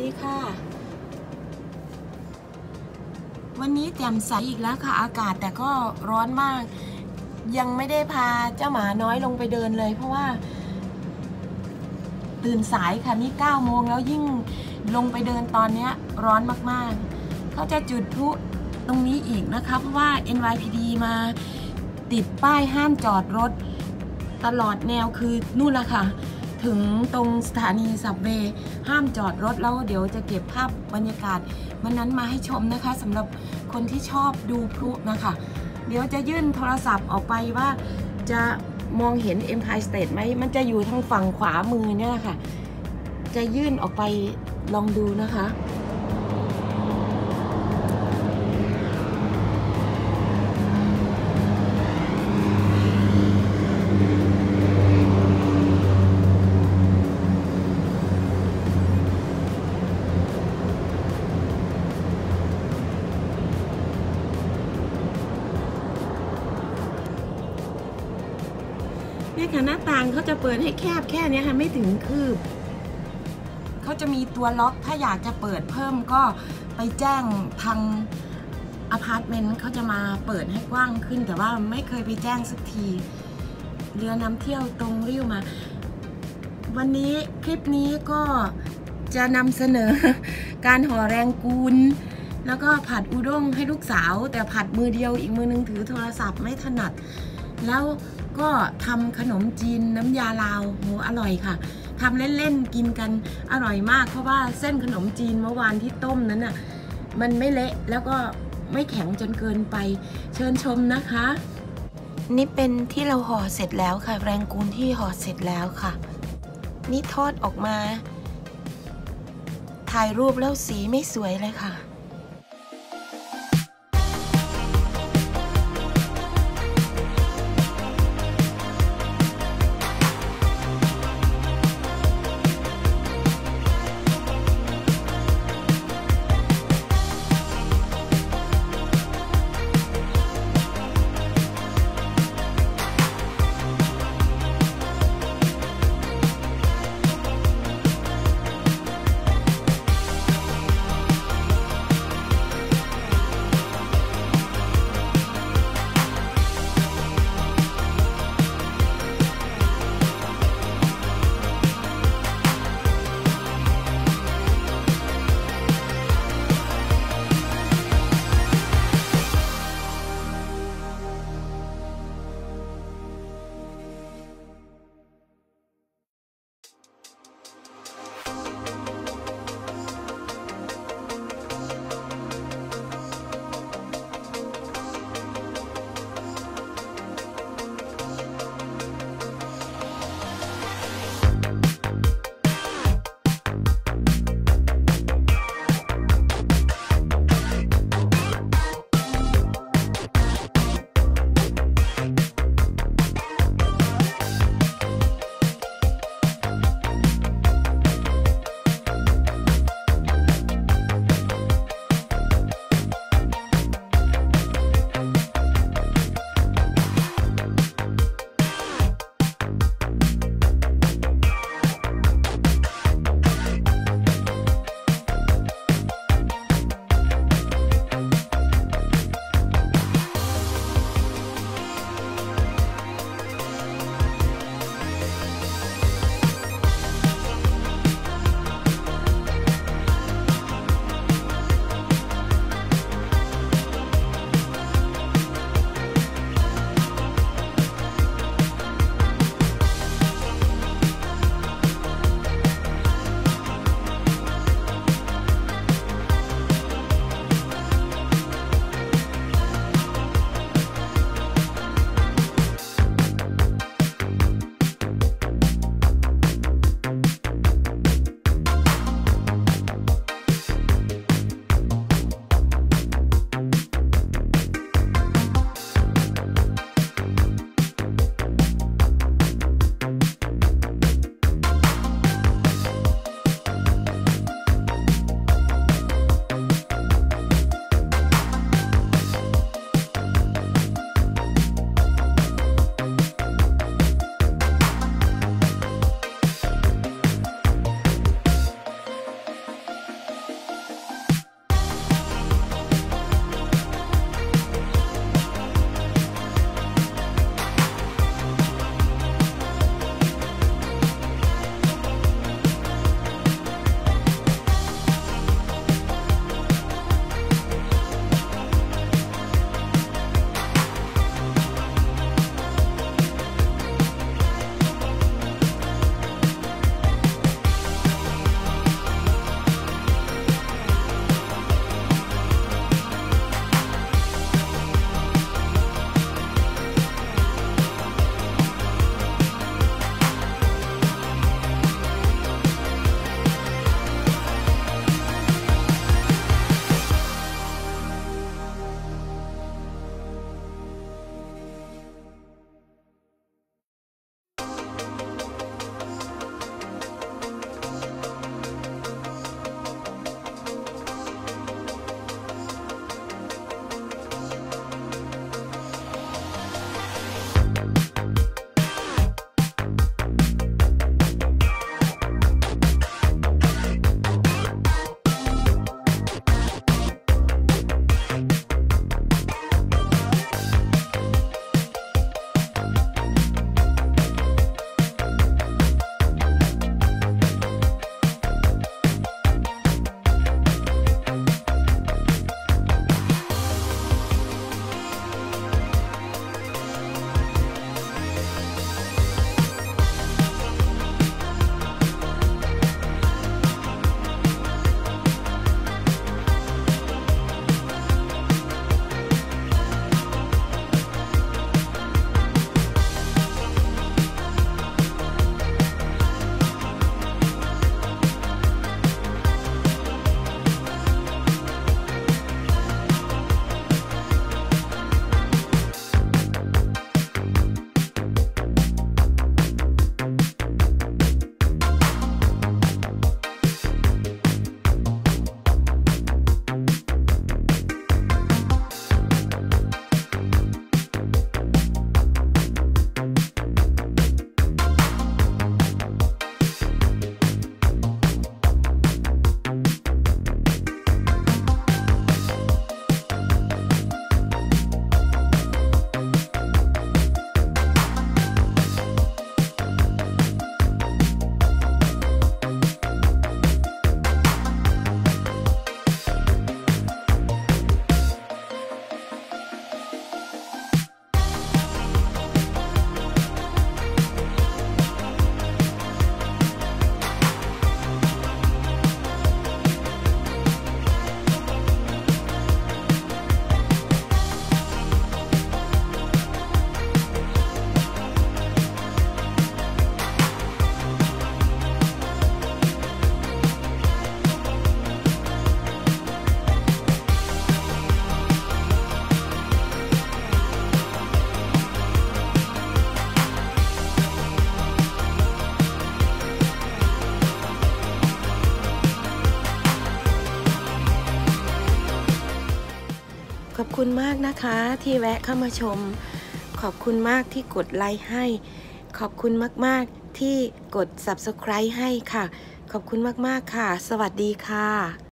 ดีค่ะ วันนี้แจ่มใสอีกแล้วค่ะ อากาศแต่ก็ร้อนมาก ยังไม่ได้พาเจ้าหมาน้อยลงไปเดินเลย เพราะว่า ตื่นสายค่ะนี่9โมงแล้วยิ่งลงไปเดินตอนนี้ร้อนมากๆ เขาจะจุดพลุตรงนี้อีกนะคะเพราะว่า NYPD มาติดป้ายห้ามจอดรถ ตลอดแนวคือนู่นละค่ะ ถึงตรงสถานีสับเวย์ห้ามจอดรถแล้วเดี๋ยวจะเก็บภาพบรรยากาศวันนั้นมาให้ชมนะคะสำหรับคนที่ชอบดูพลุนะคะ เดี๋ยวจะยื่นโทรศัพท์ออกไปว่าจะมองเห็น Empire State ไหมมันจะอยู่ทางฝั่งขวามือเนี่ยค่ะ จะยื่นออกไปลองดูนะคะ เนี่ยค่ะหน้าต่างเขาจะเปิดให้แคบแค่เนี้ยค่ะไม่ถึงคืบเขาจะมีตัวล็อกถ้าอยากจะเปิดเพิ่มก็ไปแจ้งทางอพาร์ตเมนต์เขาจะมาเปิดให้กว้างขึ้น แต่ว่าไม่เคยไปแจ้งสักที เรือนำเที่ยวตรงริ้วมา วันนี้คลิปนี้ก็จะนำเสนอการห่อ rangoon แล้วก็ผัดอุด้งให้ลูกสาว แต่ผัดมือเดียวอีกมือนึงถือโทรศัพท์ไม่ถนัด แล้ว ก็ทำขนมจีนน้ำยาลาวโหอร่อยค่ะทำเล่นๆกินกันอร่อยมาก เพราะว่าเส้นขนมจีนเมื่อวานที่ต้มนั้นน่ะมันไม่เละแล้วก็ไม่แข็งจนเกินไป เชิญชมนะคะ นี่เป็นที่เราห่อเสร็จแล้วค่ะ แรงกูนที่ห่อเสร็จแล้วค่ะ นี่ทอดออกมา ถ่ายรูปแล้วสีไม่สวยเลยค่ะ คุณมากนะคะที่แวะเข้ามาชม ขอบคุณมากที่กดไลค์ให้ ขอบคุณมากๆที่กด subscribe ให้ค่ะ ขอบคุณมากๆค่ะ สวัสดีค่ะ